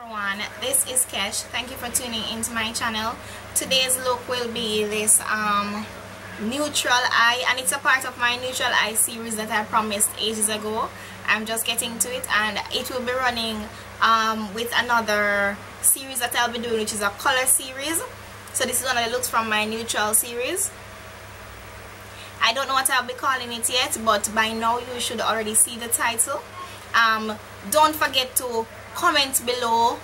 everyone this is Kesh. Thank you for tuning into my channel. Today's look will be this um neutral eye and it's a part of my neutral eye series that I promised ages ago. I'm just getting to it and it will be running um, with another series that I'll be doing which is a color series. So this is one of the looks from my neutral series. I don't know what I'll be calling it yet but by now you should already see the title. Um, don't forget to comment below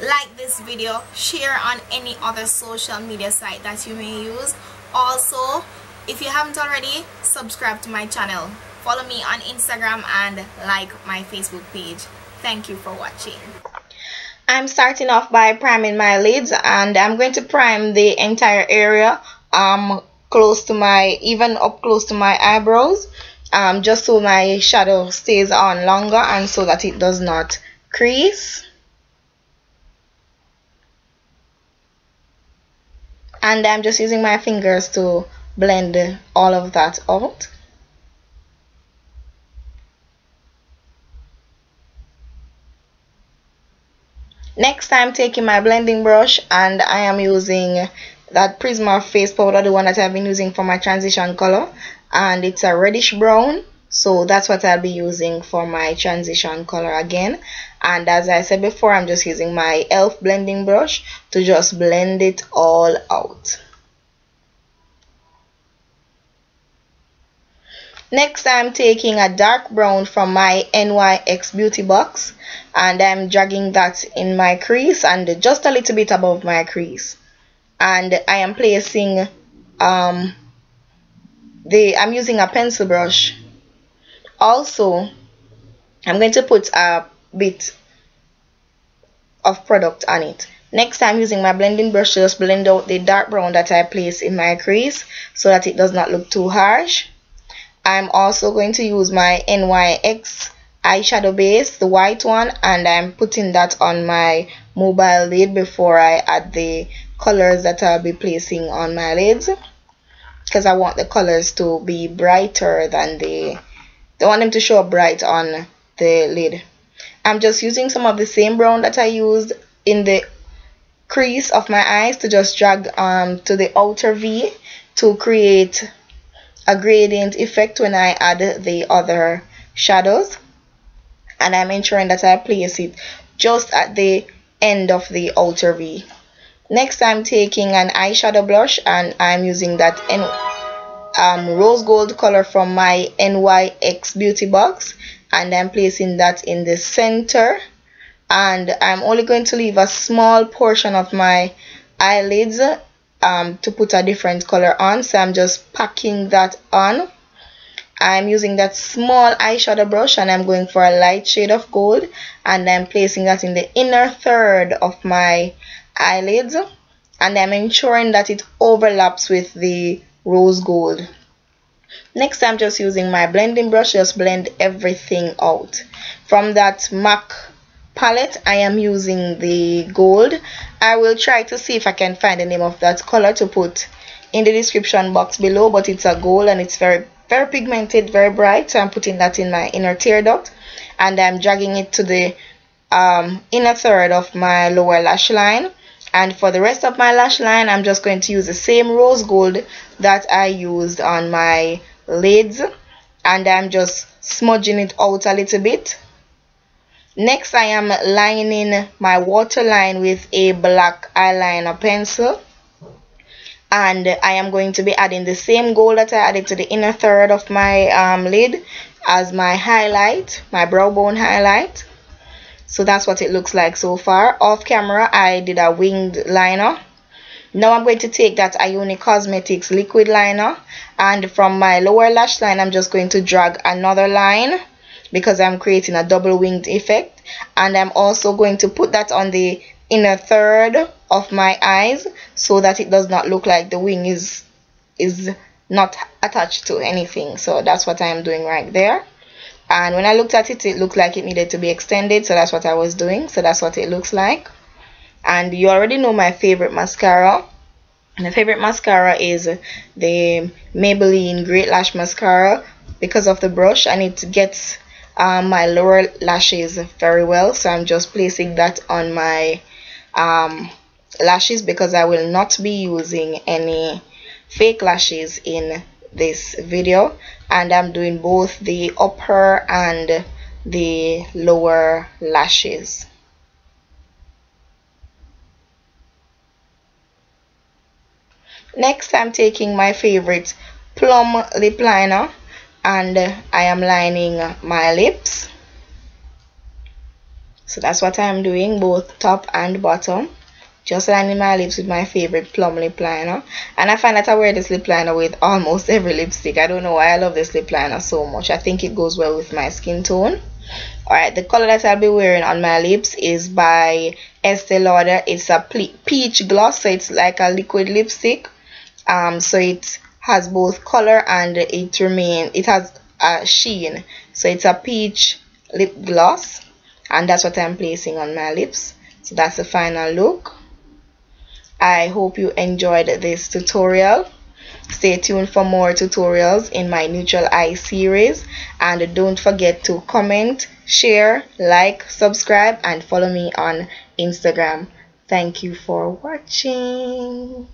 like this video share on any other social media site that you may use. Also if you haven't already subscribe to my channel. Follow me on instagram and like my facebook page. Thank you for watching. I'm starting off by priming my lids and i'm going to prime the entire area um close to my even up close to my eyebrows um just so my shadow stays on longer and so that it does not crease. And I'm just using my fingers to blend all of that out. Next I'm taking my blending brush and I am using that Prisma face powder the one that I've been using for my transition color. And it's a reddish brown so that's what I'll be using for my transition color again. And as I said before I'm just using my elf blending brush to just blend it all out. Next I'm taking a dark brown from my NYX beauty box and I'm dragging that in my crease and just a little bit above my crease. And I am placing um, the I'm using a pencil brush also I'm going to put a bit of product on it. Next I'm using my blending brush just blend out the dark brown that I place in my crease so that it does not look too harsh. I'm also going to use my NYX eyeshadow base the white one and I'm putting that on my mobile lid before I add the colors that I'll be placing on my lids because I want the colors to be brighter than the I want them to show up bright on the lid. I'm just using some of the same brown that I used in the crease of my eyes to just drag um, to the outer V to create a gradient effect when I add the other shadows. And I'm ensuring that I place it just at the end of the outer V. Next I'm taking an eyeshadow blush and I'm using that N um, rose gold color from my NYX beauty box and I'm placing that in the center. And I'm only going to leave a small portion of my eyelids um, to put a different color on. So I'm just packing that on. I'm using that small eyeshadow brush and I'm going for a light shade of gold. And I'm placing that in the inner third of my eyelids. And I'm ensuring that it overlaps with the rose gold. Next I'm just using my blending brush just blend everything out. From that MAC palette I am using the gold. I will try to see if I can find the name of that color to put in the description box below but it's a gold and it's very very pigmented very bright so I'm putting that in my inner tear duct and I'm dragging it to the um, inner third of my lower lash line and for the rest of my lash line I'm just going to use the same rose gold that I used on my lids. And I'm just smudging it out a little bit. Next I am lining my waterline with a black eyeliner pencil. And I am going to be adding the same gold that I added to the inner third of my um, lid as my highlight my brow bone highlight so that's what it looks like so far. Off camera I did a winged liner. Now I'm going to take that Ioni Cosmetics liquid liner and from my lower lash line I'm just going to drag another line because I'm creating a double winged effect. And I'm also going to put that on the inner third of my eyes so that it does not look like the wing is is not attached to anything. So that's what I am doing right there and when I looked at it it looked like it needed to be extended. So that's what I was doing. So that's what it looks like. And you already know my favorite mascara. My favorite mascara is the Maybelline Great Lash Mascara. Because of the brush and it gets um, my lower lashes very well. So I'm just placing that on my um, lashes because I will not be using any fake lashes in this video and I'm doing both the upper and the lower lashes. Next I'm taking my favorite plum lip liner and I am lining my lips. So that's what I'm doing both top and bottom just lining my lips with my favorite plum lip liner. And I find that I wear this lip liner with almost every lipstick. I don't know why I love this lip liner so much. I think it goes well with my skin tone. Alright the color that I'll be wearing on my lips is by Estee Lauder. It's a peach gloss so it's like a liquid lipstick. Um so it has both color and it remain it has a sheen. So it's a peach lip gloss and that's what I'm placing on my lips. So that's the final look I hope you enjoyed this tutorial. Stay tuned for more tutorials in my neutral eye series. And don't forget to comment share like subscribe and follow me on Instagram. Thank you for watching